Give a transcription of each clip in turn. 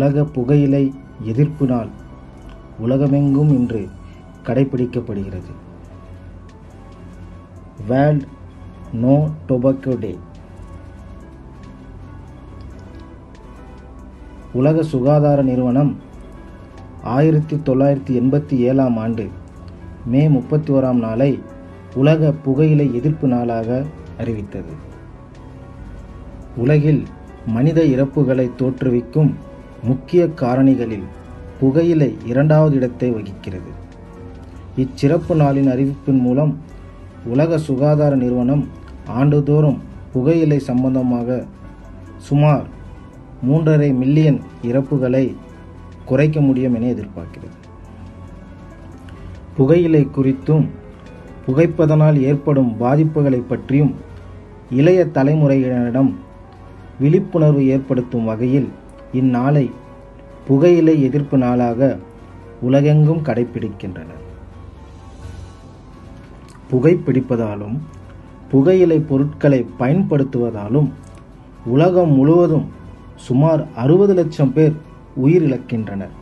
உலக புகையிலை எதிர்ப்பு நாள் உலகமெங்கும் இன்று கடைபிடிக்கப்படுகிறது வேர்ல்ட் நோ டொபாக்கோ டே உலக சுகாதார நிறுவனம் ஆயிரத்தி தொள்ளாயிரத்தி எண்பத்தி ஏழாம் ஆண்டு மே முப்பத்தி ஓராம் நாளை உலக புகையிலை எதிர்ப்பு நாளாக அறிவித்தது. உலகில் மனித இறப்புகளை தோற்றுவிக்கும் முக்கிய காரணிகளில் புகையிலை இரண்டாவது இடத்தை வகிக்கிறது. இச்சிறப்பு நாளின் அறிவிப்பின் மூலம் உலக சுகாதார நிறுவனம் ஆண்டுதோறும் புகையிலை சம்பந்தமாக சுமார் மூன்றரை மில்லியன் இறப்புகளை குறைக்க முடியும் என எதிர்பார்க்கிறது. புகையிலை குறித்தும் புகைப்பதனால் ஏற்படும் பாதிப்புகளை பற்றியும் இளைய தலைமுறையினரிடம் விழிப்புணர்வு ஏற்படுத்தும் வகையில் இந்நாளை புகையிலை எதிர்ப்பு நாளாக உலகெங்கும் கடைபிடிக்கின்றனர் புகைப்பிடிப்பதாலும் புகையிலை பொருட்களை பயன்படுத்துவதாலும் உலகம் முழுவதும் சுமார் அறுபது லட்சம் பேர் உயிரிழக்கின்றனர்.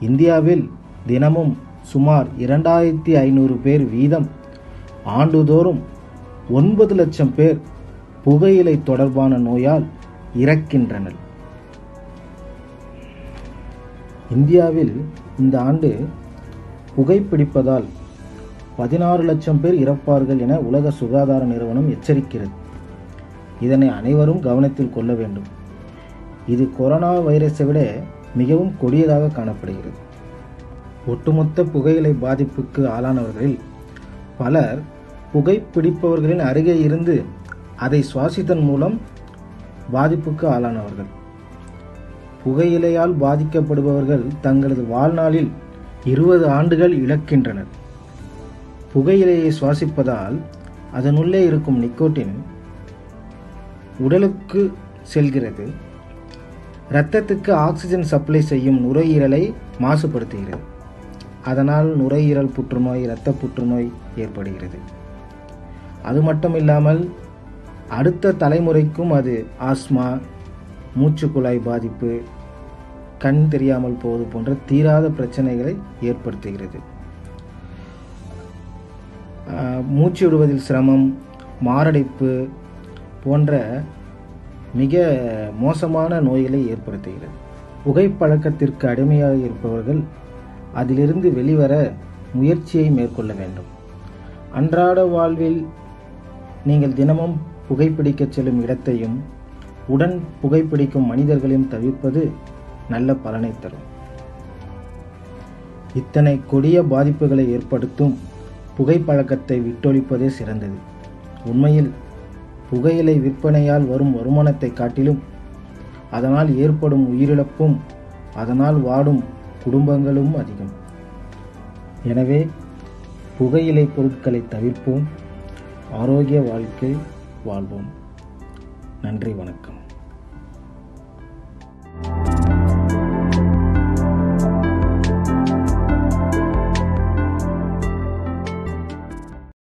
இந்தியாவில் தினமும் சுமார் இரண்டாயிரத்தி ஐநூறு பேர் வீதம் ஆண்டுதோறும் ஒன்பது லட்சம் பேர் புகையிலை தொடர்பான நோயால் இறக்கின்றனர். இந்தியாவில் இந்த ஆண்டு புகைப்பிடிப்பதால் பதினாறு லட்சம் பேர் இறப்பார்கள் என உலக சுகாதார நிறுவனம் எச்சரிக்கிறது. இதனை அனைவரும் கவனத்தில் கொள்ள வேண்டும். இது கொரோனா வைரஸை விட மிகவும் கொடியதாக காணப்படுகிறது. ஒட்டுமொத்த புகையிலை பாதிப்புக்கு ஆளானவர்களில் பலர் புகைப்பிடிப்பவர்களின் அருகே இருந்து அதை சுவாசித்தன் மூலம் பாதிப்புக்கு ஆளானவர்கள். புகையிலையால் பாதிக்கப்படுபவர்கள் தங்களது வாழ்நாளில் இருபது ஆண்டுகள் இழக்கின்றனர். புகையிலையை சுவாசிப்பதால் அதனுள்ளே இருக்கும் நிக்கோட்டின் உடலுக்கு செல்கிறது. இரத்தத்துக்கு ஆக்சிஜன் சப்ளை செய்யும் நுரையீரலை மாசுபடுத்துகிறது. அதனால் நுரையீரல் புற்றுநோய் இரத்த புற்றுநோய் ஏற்படுகிறது. அது மட்டும் இல்லாமல் அடுத்த தலைமுறைக்கும் அது ஆஸ்மா மூச்சுக்குழாய் பாதிப்பு கண் தெரியாமல் போவது போன்ற தீராத பிரச்சனைகளை ஏற்படுத்துகிறது. மூச்சு விடுவதில் சிரமம் மாரடைப்பு போன்ற மிக மோசமான நோய்களை ஏற்படுத்துகிறது. புகைப்பழக்கத்திற்கு அடிமையாக இருப்பவர்கள் அதிலிருந்து வெளிவர முயற்சியை மேற்கொள்ள வேண்டும். அன்றாட வாழ்வில் நீங்கள் தினமும் புகைப்பிடிக்கச் செல்லும் இடத்தையும் உடன் புகைப்பிடிக்கும் மனிதர்களையும் தவிர்ப்பது நல்ல பலனை தரும். இத்தனை கொடிய பாதிப்புகளை ஏற்படுத்தும் புகைப்பழக்கத்தை விட்டொழிப்பதே சிறந்தது. உண்மையில் புகையிலை விற்பனையால் வரும் வருமானத்தை காட்டிலும் அதனால் ஏற்படும் உயிரிழப்பும் அதனால் வாடும் குடும்பங்களும் அதிகம். எனவே புகையிலை பொருட்களை தவிர்ப்போம். ஆரோக்கிய வாழ்க்கை வாழ்வோம். நன்றி வணக்கம்.